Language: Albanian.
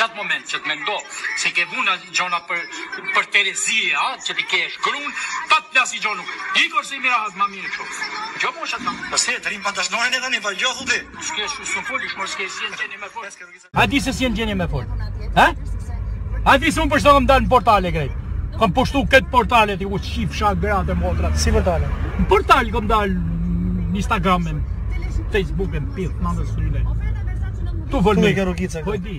çat moment që të mendo se ke vuna gjona për për Terezi, a, që ti ke shkruan, pa të plasi gjonu. Igor se mira as mamin po, e çoj. Jo po shat. Po se të rim pandashnoren edhe ne vajo thudi. Ske shu sufoli, shu mos ke si gjeni me fol. A di se si gjeni me fol? Ha? A di se un po shtojm dalë në portale e grej. Kam pushtu kët portale ti u shifsha gratë motrat. Si portale? Në portal kam dal në Instagram, në Facebook, në Pill, në Mandasulë. Tu vol ke rrugica. Po di.